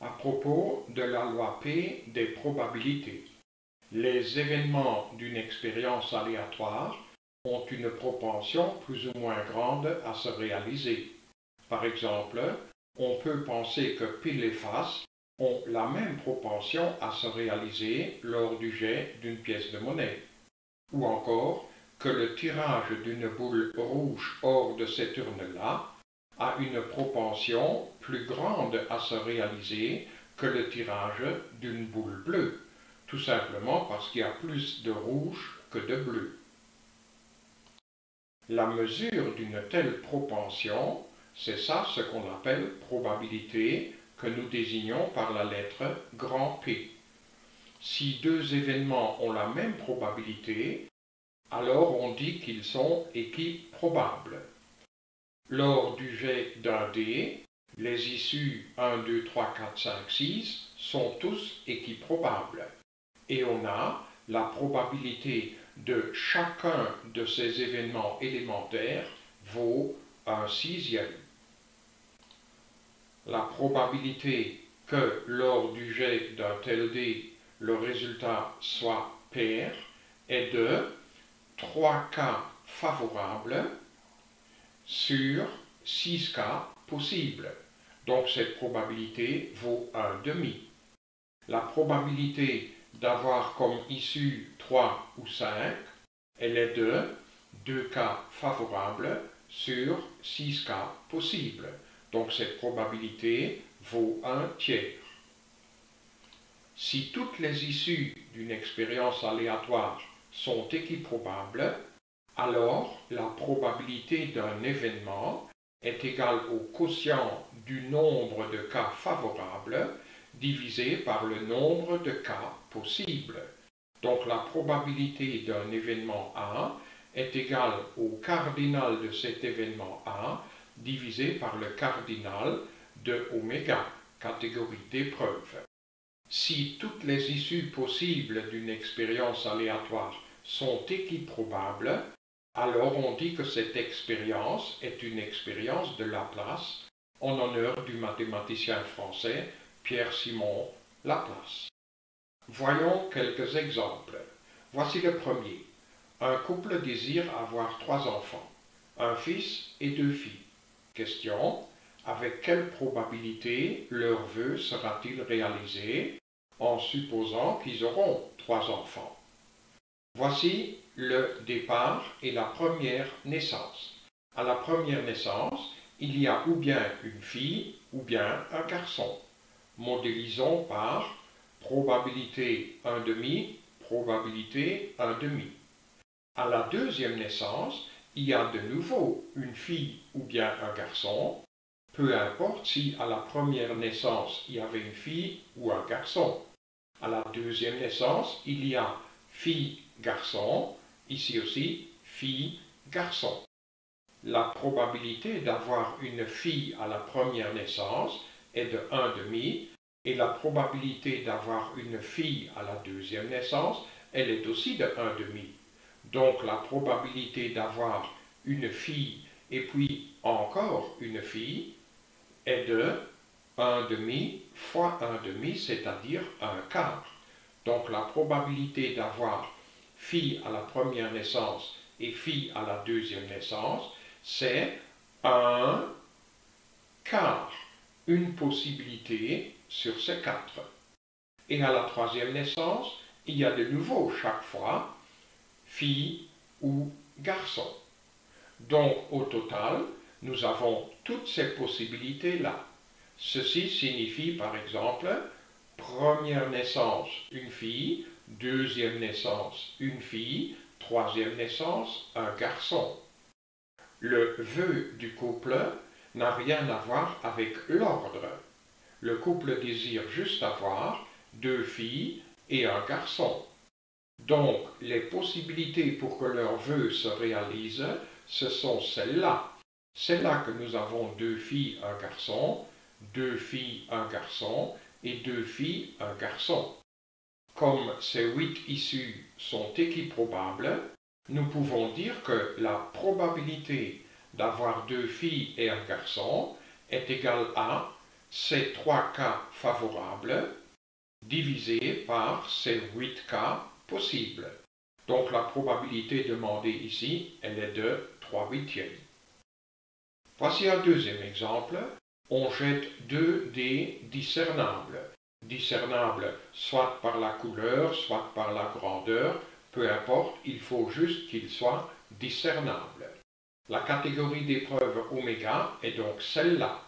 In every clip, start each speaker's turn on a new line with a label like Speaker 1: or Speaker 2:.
Speaker 1: à propos de la loi P des probabilités. Les événements d'une expérience aléatoire ont une propension plus ou moins grande à se réaliser. Par exemple, on peut penser que pile et face ont la même propension à se réaliser lors du jet d'une pièce de monnaie. Ou encore que le tirage d'une boule rouge hors de cette urne-là a une propension plus grande à se réaliser que le tirage d'une boule bleue, tout simplement parce qu'il y a plus de rouge que de bleu. La mesure d'une telle propension, c'est ça ce qu'on appelle probabilité que nous désignons par la lettre P. Si deux événements ont la même probabilité, alors on dit qu'ils sont équiprobables. Lors du jet d'un dé, les issues 1, 2, 3, 4, 5, 6 sont tous équiprobables. Et on a la probabilité de chacun de ces événements élémentaires vaut un sixième. La probabilité que lors du jet d'un tel dé, le résultat soit pair est de 3 cas favorables sur 6 cas possibles. Donc cette probabilité vaut un demi. La probabilité d'avoir comme issue 3 ou 5, elle est de 2 cas favorables sur 6 cas possibles. Donc cette probabilité vaut un tiers. Si toutes les issues d'une expérience aléatoire sont équiprobables, alors la probabilité d'un événement est égale au quotient du nombre de cas favorables divisé par le nombre de cas possibles. Donc la probabilité d'un événement A est égale au cardinal de cet événement A divisé par le cardinal de oméga, catégorie d'épreuve. Si toutes les issues possibles d'une expérience aléatoire sont équiprobables, alors on dit que cette expérience est une expérience de Laplace en honneur du mathématicien français Pierre-Simon Laplace. Voyons quelques exemples. Voici le premier. Un couple désire avoir trois enfants, un fils et deux filles. Question. Avec quelle probabilité leur vœu sera-t-il réalisé en supposant qu'ils auront trois enfants? Voici le départ et la première naissance. À la première naissance, il y a ou bien une fille ou bien un garçon. Modélisons par probabilité 1 demi, probabilité 1 demi. À la deuxième naissance, il y a de nouveau une fille ou bien un garçon, peu importe si à la première naissance il y avait une fille ou un garçon. À la deuxième naissance, il y a fille, garçon, ici aussi fille, garçon. La probabilité d'avoir une fille à la première naissance est de 1 demi et la probabilité d'avoir une fille à la deuxième naissance, elle est aussi de 1 demi. Donc la probabilité d'avoir une fille et puis encore une fille est de 1 demi fois 1 demi, c'est-à-dire un quart. Donc la probabilité d'avoir fille à la première naissance et fille à la deuxième naissance, c'est un quart, une possibilité sur ces quatre. Et à la troisième naissance, il y a de nouveau chaque fois fille ou garçon. Donc au total, nous avons toutes ces possibilités-là. Ceci signifie par exemple première naissance une fille, deuxième naissance une fille, troisième naissance un garçon. Le vœu du couple n'a rien à voir avec l'ordre. Le couple désire juste avoir deux filles et un garçon. Donc, les possibilités pour que leur vœu se réalise, ce sont celles-là. C'est là que nous avons deux filles, un garçon, deux filles, un garçon, et deux filles, un garçon. Comme ces huit issues sont équiprobables, nous pouvons dire que la probabilité d'avoir deux filles et un garçon est égale à ces 3 cas favorables divisé par ces 8 cas possibles. Donc la probabilité demandée ici, elle est de 3 huitièmes. Voici un deuxième exemple. On jette deux dés discernables. Discernables soit par la couleur, soit par la grandeur, peu importe, il faut juste qu'ils soient discernables. La catégorie d'épreuve oméga est donc celle-là.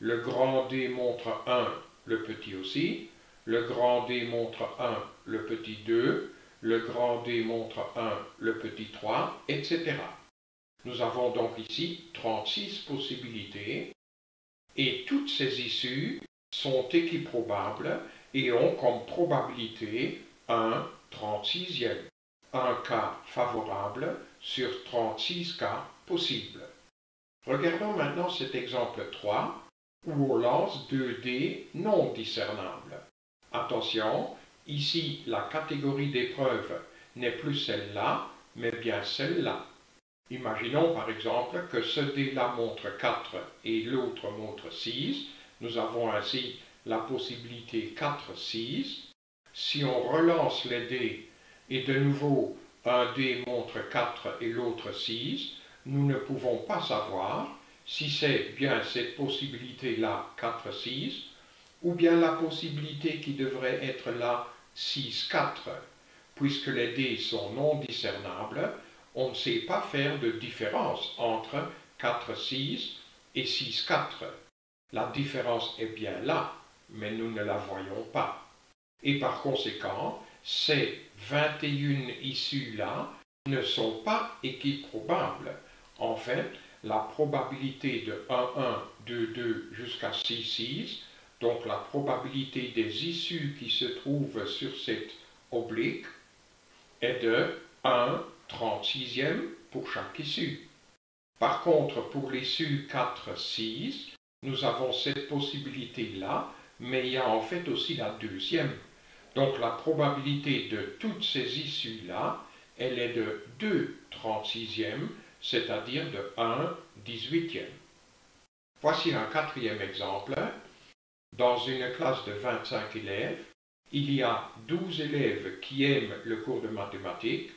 Speaker 1: Le grand D montre 1, le petit aussi. Le grand D montre 1, le petit 2. Le grand D montre 1, le petit 3, etc. Nous avons donc ici 36 possibilités et toutes ces issues sont équiprobables et ont comme probabilité 1 36e, un cas favorable sur 36 cas possibles. Regardons maintenant cet exemple 3 où on lance 2 dés non discernables. Attention, ici la catégorie d'épreuve n'est plus celle-là, mais bien celle-là. Imaginons par exemple que ce dé-là montre 4 et l'autre montre 6. Nous avons ainsi la possibilité 4, 6. Si on relance les dés et de nouveau un dé montre 4 et l'autre 6, nous ne pouvons pas savoir si c'est bien cette possibilité-là 4, 6 ou bien la possibilité qui devrait être là 6, 4. Puisque les dés sont non discernables, on ne sait pas faire de différence entre 4, 6 et 6, 4. La différence est bien là, mais nous ne la voyons pas. Et par conséquent, ces 21 issues-là ne sont pas équiprobables. En fait, la probabilité de 1, 1, 2, 2 jusqu'à 6, 6, donc la probabilité des issues qui se trouvent sur cette oblique, est de 1 36e pour chaque issue. Par contre, pour l'issue 4, 6, nous avons cette possibilité-là, mais il y a en fait aussi la deuxième. Donc la probabilité de toutes ces issues-là, elle est de 2 36e, c'est-à-dire de 1 18e. Voici un quatrième exemple. Dans une classe de 25 élèves, il y a 12 élèves qui aiment le cours de mathématiques,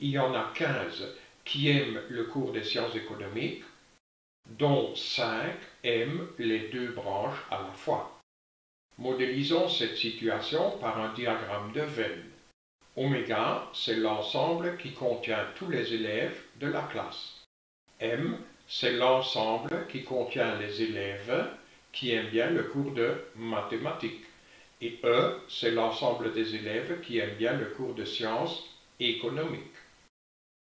Speaker 1: il y en a 15 qui aiment le cours des sciences économiques, dont 5 aiment les deux branches à la fois. Modélisons cette situation par un diagramme de Venn. Oméga, c'est l'ensemble qui contient tous les élèves de la classe. M, c'est l'ensemble qui contient les élèves qui aiment bien le cours de mathématiques. Et E, c'est l'ensemble des élèves qui aiment bien le cours de sciences économiques.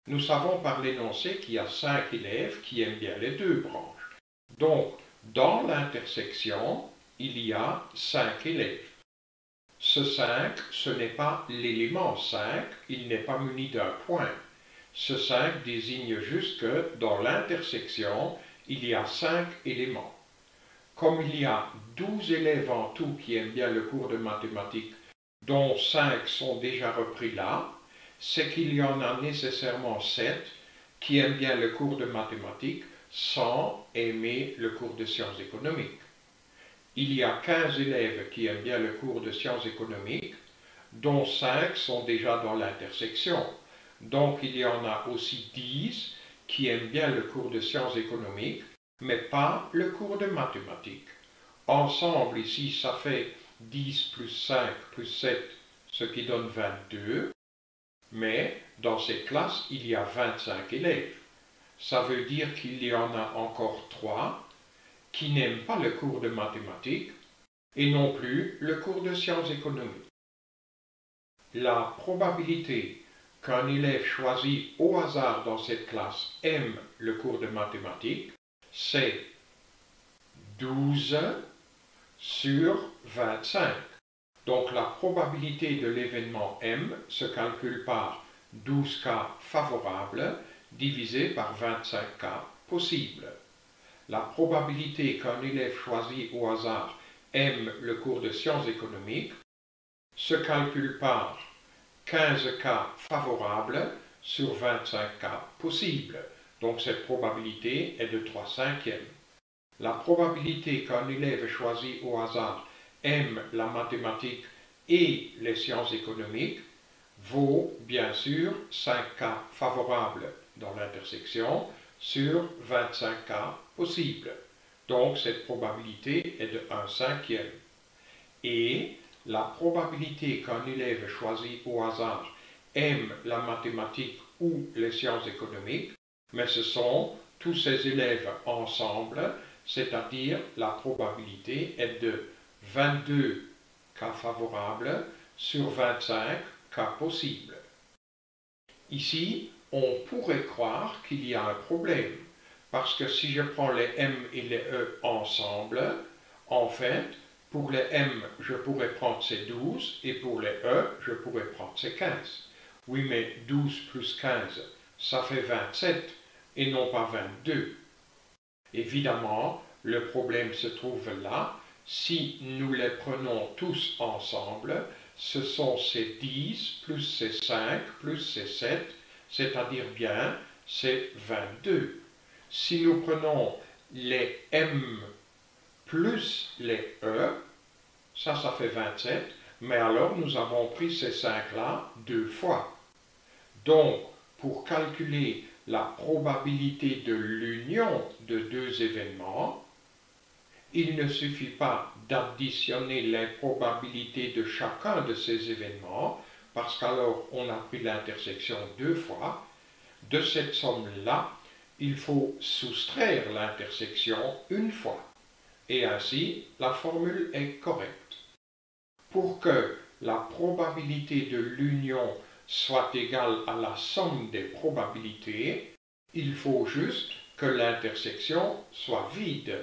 Speaker 1: Nous savons par l'énoncé qu'il y a cinq élèves qui aiment bien les deux branches. Donc, dans l'intersection, il y a cinq élèves. Ce 5, ce n'est pas l'élément 5, il n'est pas muni d'un point. Ce 5 désigne juste que dans l'intersection, il y a cinq éléments. Comme il y a 12 élèves en tout qui aiment bien le cours de mathématiques, dont 5 sont déjà repris là, c'est qu'il y en a nécessairement sept qui aiment bien le cours de mathématiques sans aimer le cours de sciences économiques. Il y a 15 élèves qui aiment bien le cours de sciences économiques, dont 5 sont déjà dans l'intersection. Donc il y en a aussi 10 qui aiment bien le cours de sciences économiques, mais pas le cours de mathématiques. Ensemble, ici, ça fait 10 plus 5 plus 7, ce qui donne 22 mais dans cette classe, il y a 25 élèves. Ça veut dire qu'il y en a encore trois qui n'aiment pas le cours de mathématiques et non plus le cours de sciences économiques. La probabilité qu'un élève choisi au hasard dans cette classe aime le cours de mathématiques, c'est 12 sur 25. Donc la probabilité de l'événement M se calcule par 12 cas favorables divisé par 25 cas possibles. La probabilité qu'un élève choisi au hasard aime le cours de sciences économiques se calcule par 15 cas favorables sur 25 cas possibles. Donc cette probabilité est de 3 cinquièmes. la probabilité qu'un élève choisi au hasard aime la mathématique et les sciences économiques vaut bien sûr 5 cas favorables dans l'intersection sur 25 cas possibles. Donc cette probabilité est de 1 cinquième. Et la probabilité qu'un élève choisi au hasard aime la mathématique ou les sciences économiques, mais ce sont tous ces élèves ensemble, c'est-à-dire la probabilité est de 22 cas favorables sur 25 cas possibles. Ici, on pourrait croire qu'il y a un problème, parce que si je prends les M et les E ensemble, en fait, pour les M, je pourrais prendre ces 12, et pour les E, je pourrais prendre ces 15. Oui, mais 12 plus 15, ça fait 27, et non pas 22. Évidemment, le problème se trouve là. Si nous les prenons tous ensemble, ce sont ces 10 plus ces 5 plus ces 7, c'est-à-dire bien c'est 22. Si nous prenons les M plus les E, ça, ça fait 27, mais alors nous avons pris ces 5-là deux fois. Donc, pour calculer la probabilité de l'union de deux événements, il ne suffit pas d'additionner les probabilités de chacun de ces événements, parce qu'alors on a pris l'intersection deux fois. De cette somme-là, il faut soustraire l'intersection une fois. Et ainsi, la formule est correcte. Pour que la probabilité de l'union soit égale à la somme des probabilités, il faut juste que l'intersection soit vide.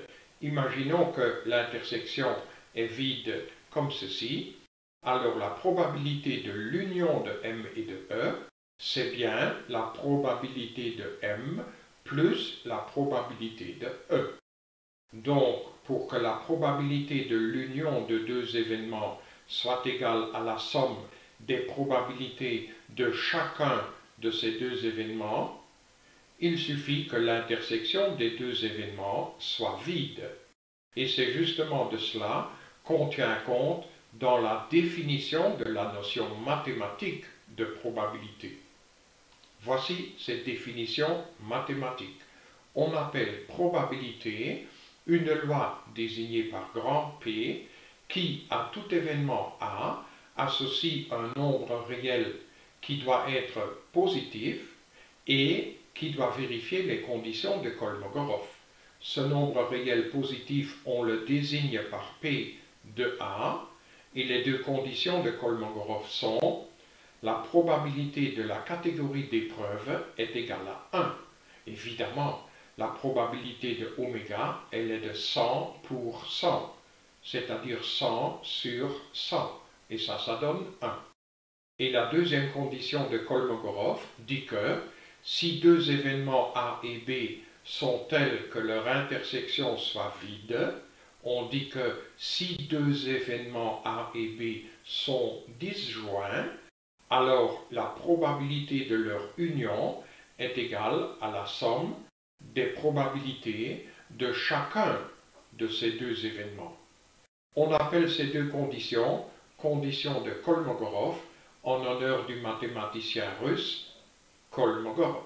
Speaker 1: Imaginons que l'intersection est vide comme ceci, alors la probabilité de l'union de M et de E, c'est bien la probabilité de M plus la probabilité de E. Donc, pour que la probabilité de l'union de deux événements soit égale à la somme des probabilités de chacun de ces deux événements, il suffit que l'intersection des deux événements soit vide. Et c'est justement de cela qu'on tient compte dans la définition de la notion mathématique de probabilité. Voici cette définition mathématique. On appelle probabilité une loi désignée par grand P qui, à tout événement A, associe un nombre réel qui doit être positif et qui doit vérifier les conditions de Kolmogorov. Ce nombre réel positif, on le désigne par P de A, et les deux conditions de Kolmogorov sont la probabilité de la catégorie d'épreuve est égale à 1. Évidemment, la probabilité de oméga, elle est de 100 pour 100, c'est-à-dire 100 sur 100 et ça, ça donne 1. Et la deuxième condition de Kolmogorov dit que si deux événements A et B sont tels que leur intersection soit vide, on dit que si deux événements A et B sont disjoints, alors la probabilité de leur union est égale à la somme des probabilités de chacun de ces deux événements. On appelle ces deux conditions condition de Kolmogorov en honneur du mathématicien russe Kolmogorov.